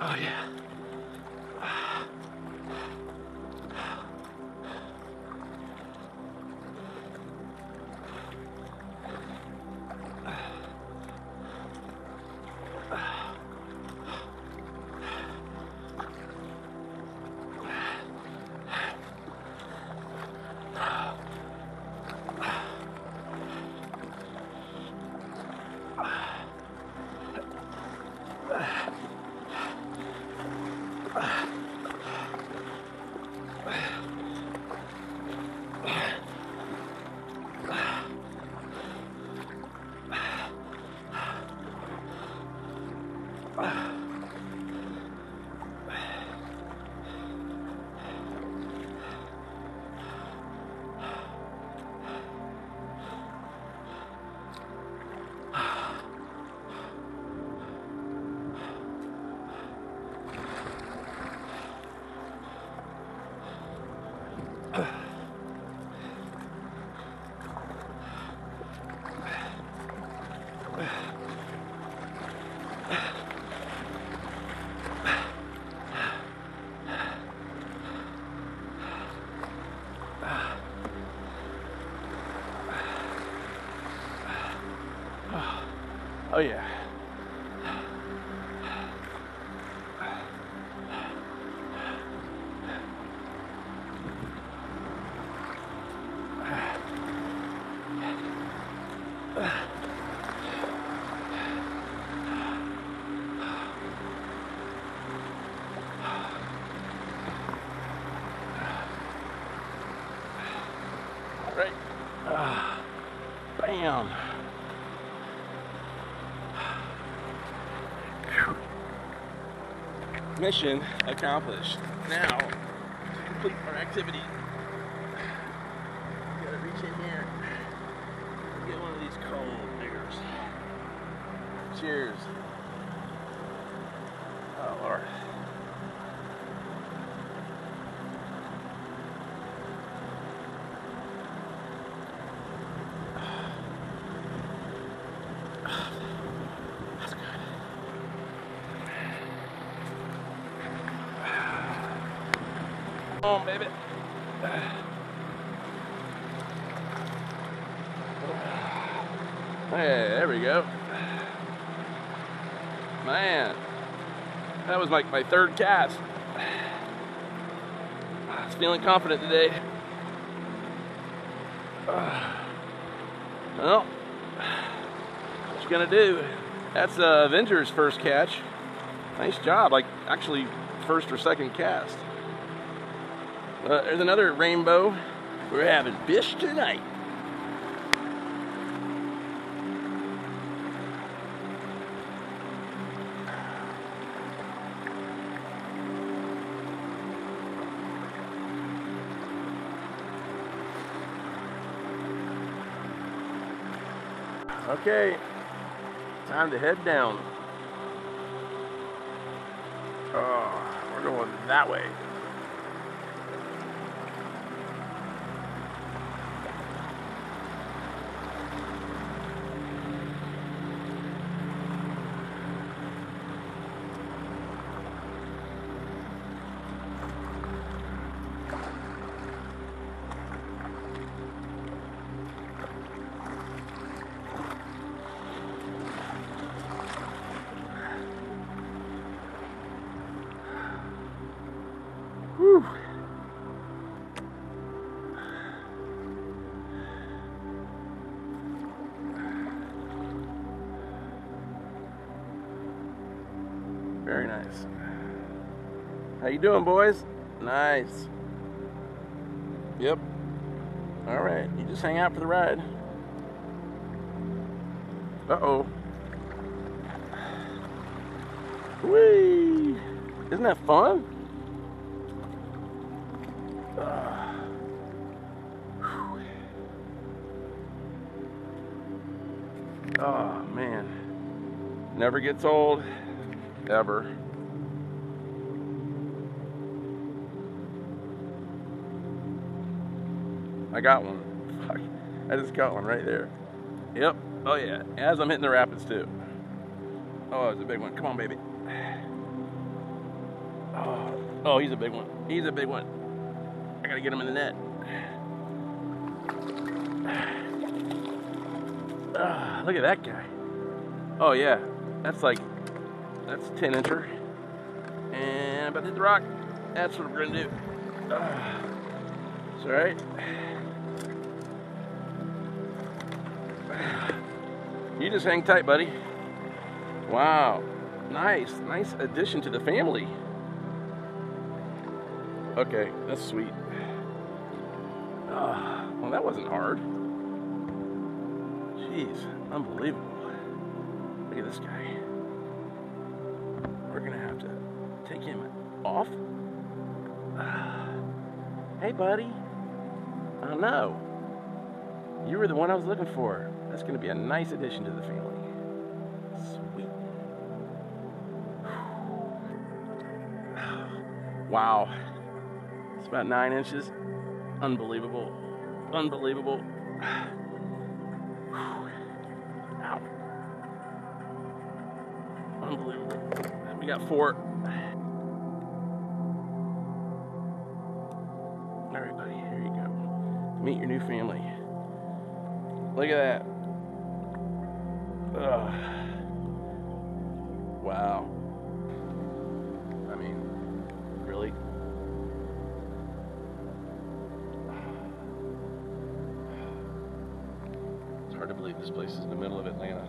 Oh yeah. Uh. Oh yeah. Right. Ah, bam. Mission accomplished. Now, complete our activity, we gotta reach in here and get one of these cone diggers. Cheers. Oh, Lord. On, baby. Hey, there we go. Man, that was like my third cast. I was feeling confident today. Well, what you gonna do? That's uh, Avenger's first catch. Nice job, like actually first or second cast. Uh, there's another rainbow. We're having fish tonight. Okay, time to head down. Oh, we're going that way. How you doing, boys? Nice. Yep. All right, you just hang out for the ride. Uh-oh. Whee! Isn't that fun? Oh man, never gets old, ever. I got one. Fuck. I just got one right there. Yep. Oh yeah. As I'm hitting the rapids too. Oh, it's a big one. Come on, baby. Oh, oh, he's a big one. He's a big one. I gotta get him in the net. Ah, look at that guy. Oh yeah, that's like that's 10 incher. And about to hit the rock. That's what we're gonna do. Ah, it's all right. You just hang tight, buddy. Wow. Nice, nice addition to the family. Okay, that's sweet. Ah, well, that wasn't hard. Jeez, unbelievable. Look at this guy. We're gonna have to take him off. Ah. Hey, buddy. I know. You were the one I was looking for. That's gonna be a nice addition to the family. Sweet. Wow. It's about nine inches. Unbelievable. Unbelievable. Ow. Unbelievable. We got four. All right, buddy, here you go. Meet your new family. Look at that. Ugh. Wow. I mean, really? It's hard to believe this place is in the middle of Atlanta.